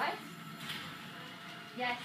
What? Yes.